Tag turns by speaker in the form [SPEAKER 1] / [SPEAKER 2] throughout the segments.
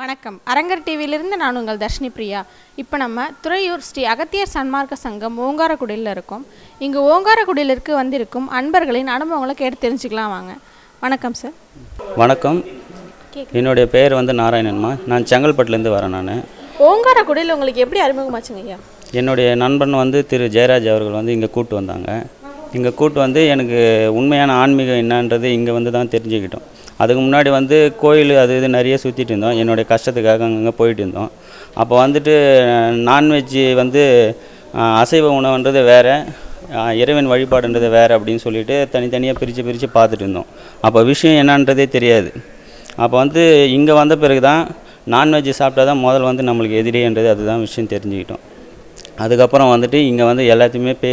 [SPEAKER 1] வணக்கம். அரங்கர் டிவியிலிருந்து நான் உங்கள் தர்ஷினி பிரியா. இப்போ நம்ம துறையூர் ஸ்ரீ அகத்தியர் சன்மார்க்க சங்கம் ஓங்காரக்குடியில் இருக்கோம். இங்கு ஓங்காரக்குடியிலிருக்கு வந்திருக்கும் அன்பர்களின் அனுபவங்களை கேட்டு தெரிஞ்சுக்கலாம் வாங்க. வணக்கம் சார்
[SPEAKER 2] வணக்கம். என்னுடைய பெயர் வந்து நாராயணன்மா. நான் செங்கல்பட்டுலேருந்து வரேன் நான்.
[SPEAKER 1] ஓங்காரக்குடியில் உங்களுக்கு எப்படி அறிமுகமாச்சுங்க ஐயா?
[SPEAKER 2] என்னுடைய நண்பன் வந்து திரு ஜெயராஜ் அவர்கள் வந்து இங்கே கூட்டு வந்தாங்க. இங்கே கூட்டு வந்து எனக்கு உண்மையான ஆன்மீகம் என்னன்றது இங்கே வந்து தான் தெரிஞ்சுக்கிட்டோம். அதுக்கு முன்னாடி வந்து கோயில் அது இது நிறைய சுற்றிட்டு இருந்தோம். என்னுடைய கஷ்டத்துக்காக அங்கங்கே போயிட்டு இருந்தோம். அப்போ வந்துட்டு நான்வெஜ்ஜு வந்து அசைவ உணவுன்றது வேறு இறைவன் வழிபாடுன்றது வேறு அப்படின்னு சொல்லிட்டு தனித்தனியாக பிரித்து பிரித்து பார்த்துட்டு இருந்தோம். அப்போ விஷயம் என்னன்றதே தெரியாது. அப்போ வந்து இங்கே வந்த பிறகு தான் நான்வெஜ் சாப்பிட்டா தான் முதல் வந்து நம்மளுக்கு எதிரின்றது அதுதான் விஷயம் தெரிஞ்சுக்கிட்டோம். அதுக்கப்புறம் வந்துட்டு இங்கே வந்து எல்லாத்தையுமே பே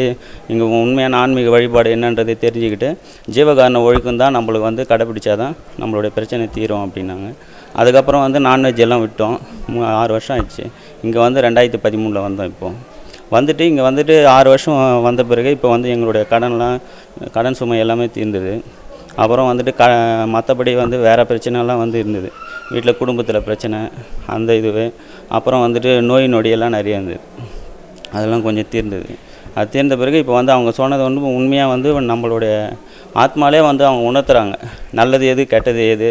[SPEAKER 2] இங்கே உண்மையான ஆன்மீக வழிபாடு என்னன்றதை தெரிஞ்சுக்கிட்டு ஜீவகாரண ஒழுக்கம் தான் நம்மளுக்கு வந்து கடைப்பிடிச்சாதான் நம்மளுடைய பிரச்சனை தீரும் அப்படின்னாங்க. அதுக்கப்புறம் வந்து நான்வெஜ் எல்லாம் விட்டோம். ஆறு வருஷம் ஆயிடுச்சு. இங்கே வந்து ரெண்டாயிரத்தி பதிமூணில் வந்தோம் இப்போ. வந்துட்டு இங்கே வந்துட்டு ஆறு வருஷம் வந்த பிறகு இப்போ வந்து எங்களுடைய கடன்லாம் கடன் சுமை எல்லாமே தீர்ந்தது. அப்புறம் வந்துட்டு க மற்றபடி வந்து வேறு பிரச்சனைலாம் வந்து இருந்தது. வீட்டில் குடும்பத்தில் பிரச்சனை அந்த இதுவே. அப்புறம் வந்துட்டு நோய் நொடியெல்லாம் நிறைய இருந்தது. அதெல்லாம் கொஞ்சம் தீர்ந்தது. அது தீர்ந்த பிறகு இப்போ வந்து அவங்க சொன்னது வந்து உண்மையாக வந்து நம்மளுடைய ஆத்மாலே வந்து அவங்க உணர்த்துறாங்க. நல்லது எது கெட்டது எது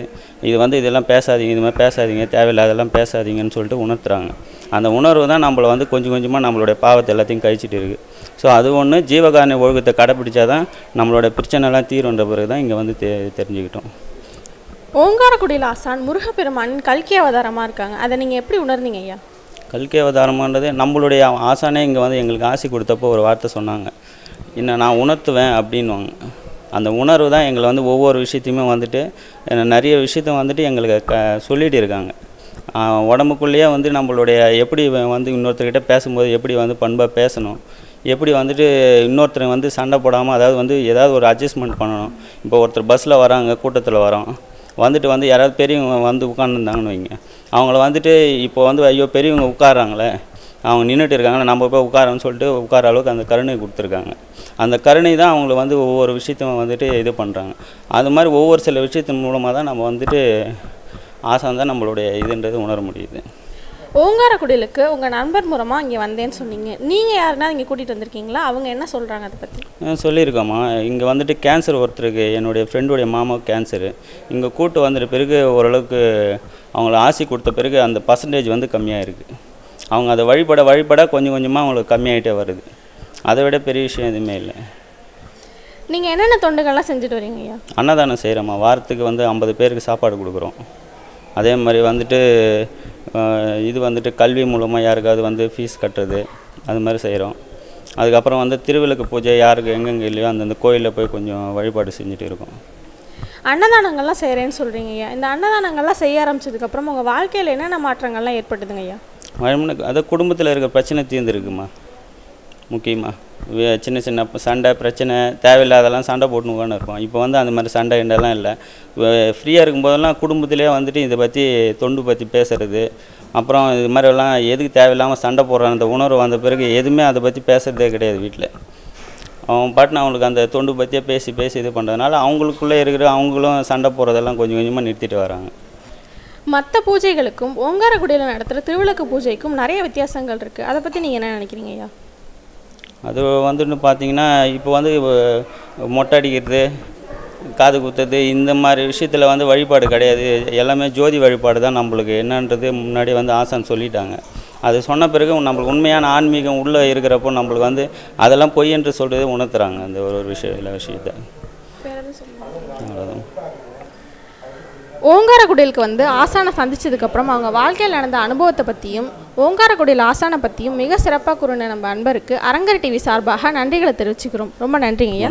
[SPEAKER 2] இது வந்து இதெல்லாம் பேசாதீங்க இது மாதிரி பேசாதீங்க தேவையில்லாதெல்லாம் பேசாதீங்கன்னு சொல்லிட்டு உணர்த்துறாங்க. அந்த உணர்வு தான் நம்மளை வந்து கொஞ்சம் கொஞ்சமாக நம்மளுடைய பாவத்தை எல்லாத்தையும் கழிச்சிட்டு இருக்குது ஸோ அது ஒன்று ஜீவகாரண ஒழுக்கத்தை கடைப்பிடிச்சா தான் நம்மளோட பிரச்சனைலாம் தீருன்ற பிறகு தான் இங்கே வந்து தெ தெரிஞ்சுக்கிட்டோம்.
[SPEAKER 1] ஓங்காரக்குடியில் ஆசான் முருகப்பெருமான் கல்கி அவதாரமாக இருக்காங்க. அதை நீங்கள் எப்படி உணர்ந்தீங்க ஐயா?
[SPEAKER 2] கல்கி அவதாரமானது நம்மளுடைய ஆசானே இங்கே வந்து எங்களுக்கு ஆசை கொடுத்தப்போ ஒரு வார்த்தை சொன்னாங்க. என்ன நான் உணர்த்துவேன் அப்படின்வாங்க அந்த உணர்வு தான் எங்களை வந்து ஒவ்வொரு விஷயத்தையுமே வந்துட்டு நிறைய விஷயத்த வந்துட்டு எங்களுக்கு க சொல்லிகிட்டு இருக்காங்க. உடம்புக்குள்ளேயே வந்து நம்மளுடைய எப்படி வந்து இன்னொருத்தர்கிட்ட பேசும்போது எப்படி வந்து பண்பாக பேசணும் எப்படி வந்துட்டு இன்னொருத்தர் வந்து சண்டை போடாமல் அதாவது வந்து ஏதாவது ஒரு அட்ஜஸ்ட்மெண்ட் பண்ணணும். இப்போ ஒருத்தர் பஸ்ஸில் வராங்க கூட்டத்தில் வரோம். வந்துட்டு வந்து யாராவது பெரியவங்க வந்து உட்காந்துருந்தாங்கன்னு வைங்க. அவங்கள வந்துட்டு இப்போ வந்து ஐயோ பெரியவங்க உட்காராங்களே அவங்க நின்றுட்டு இருக்காங்க நம்ம போய் உட்காரன்னு சொல்லிட்டு உட்கார அளவுக்கு அந்த கருணை கொடுத்துருக்காங்க. அந்த கருணை தான் அவங்கள வந்து ஒவ்வொரு விஷயத்தையும் வந்துட்டு இது பண்ணுறாங்க அது மாதிரி ஒவ்வொரு சில விஷயத்தின் மூலமாக தான் நம்ம வந்துட்டு ஆசான் தான் நம்மளுடைய இதுன்றது உணர முடியுது.
[SPEAKER 1] ஓங்காரக்குடிலுக்கு உங்கள் நண்பர் மூலமாக இங்கே வந்தேன்னு சொன்னீங்க. நீங்கள் யாருன்னா இங்கே கூட்டிகிட்டு வந்திருக்கீங்களா? அவங்க என்ன சொல்கிறாங்க அதை பற்றி
[SPEAKER 2] சொல்லியிருக்கோம்மா. இங்கே வந்துட்டு கேன்சர் ஒருத்தருக்கு என்னுடைய ஃப்ரெண்டுடைய மாமாவுக்கு கேன்சரு இங்கே கூட்டு வந்துட்ட பிறகு ஓரளவுக்கு அவங்கள ஆசி கொடுத்த பிறகு அந்த பர்சன்டேஜ் வந்து கம்மியாக இருக்குது அவங்க அதை வழிபட வழிபட கொஞ்சம் கொஞ்சமாக அவங்களுக்கு கம்மியாயிட்டே வருது. அதை விட பெரிய விஷயம் எதுவுமே இல்லை.
[SPEAKER 1] நீங்கள் என்னென்ன தொண்டுகள்லாம் செஞ்சுட்டு வரீங்க
[SPEAKER 2] அன்னதானம் செய்கிறோம்மா வாரத்துக்கு வந்து ஐம்பது பேருக்கு சாப்பாடு கொடுக்குறோம். அதே மாதிரி வந்துட்டு இது வந்துட்டு கல்வி மூலமாக யாருக்காவது வந்து ஃபீஸ் கட்டுறது அது மாதிரி செய்கிறோம் அதுக்கப்புறம் வந்து திருவிளக்கு பூஜை யாருக்கு எங்கெங்கே இல்லையோ அந்தந்த கோயிலில் போய் கொஞ்சம் வழிபாடு செஞ்சுட்டு இருக்கோம்.
[SPEAKER 1] அன்னதானங்கள்லாம் செய்கிறேன்னு சொல்கிறீங்க ஐயா. இந்த அன்னதானங்கள்லாம் செய்ய ஆரம்பிச்சதுக்கப்புறம் உங்கள் வாழ்க்கையில் என்னென்ன மாற்றங்கள்லாம் ஏற்பட்டுதுங்க ஐயா?
[SPEAKER 2] வழமுன்னு அது குடும்பத்தில் இருக்க பிரச்சனை தீர்ந்துருக்குமா? முக்கியமாக சின்ன சின்ன சண்டை பிரச்சனை தேவையில்லாதெல்லாம் சண்டை போட்டுன்னு உட்காந்து இருப்போம் இப்போ வந்து அந்த மாதிரி சண்டை கிண்டெல்லாம் இல்லை. ஃப்ரீயாக இருக்கும்போதெல்லாம் குடும்பத்திலே வந்துட்டு இதை பற்றி தொண்டு பற்றி பேசுறது. அப்புறம் இது மாதிரிலாம் எதுக்கு தேவையில்லாமல் சண்டை போடுற அந்த உணர்வு வந்த பிறகு எதுவுமே அதை பற்றி பேசுகிறதே கிடையாது வீட்டில் அவன் பாட்டுன்னு அவங்களுக்கு அந்த தொண்டு பற்றியே பேசி பேசி இது பண்ணுறதுனால அவங்களுக்குள்ளே இருக்கிற அவங்களும் சண்டை போடுறதெல்லாம் கொஞ்சம் கொஞ்சமாக நிறுத்திட்டு வராங்க.
[SPEAKER 1] மற்ற பூஜைகளுக்கும் ஓங்காரக்குடியில் நடத்துகிற திருவிளக்கு பூஜைக்கும் நிறைய வித்தியாசங்கள் இருக்குது அதை பற்றி நீங்கள் என்ன நினைக்கிறீங்க ஐயா?
[SPEAKER 2] அது வந்துன்னு பார்த்தீங்கன்னா இப்போ வந்து மொட்டை அடிக்கிறது காது குத்துறது இந்த மாதிரி விஷயத்தில் வந்து வழிபாடு கிடையாது. எல்லாமே ஜோதி வழிபாடு தான் நம்மளுக்கு. என்னன்றது முன்னாடி வந்து ஆசான் சொல்லிட்டாங்க. அது சொன்ன பிறகு நம்மளுக்கு உண்மையான ஆன்மீகம் உள்ளே இருக்கிறப்போ நம்மளுக்கு வந்து அதெல்லாம் பொய் என்று சொல்கிறதே உணர்த்துறாங்க அந்த ஒரு ஒரு விஷயம் இல்லை விஷயத்த. அவ்வளோதான்
[SPEAKER 1] ஓங்காரக்குடிலுக்கு வந்து ஆசானை சந்திச்சதுக்கப்புறம் அவங்க வாழ்க்கையில் நடந்த அனுபவத்தை பற்றியும் ஓங்காரக்குடியில் ஆசானை பற்றியும் மிக சிறப்பாக கூறின நம்ம அன்பருக்கு அரங்கர் டிவி சார்பாக நன்றிகளை தெரிவிச்சுக்கிறோம். ரொம்ப நன்றிங்க ஐயா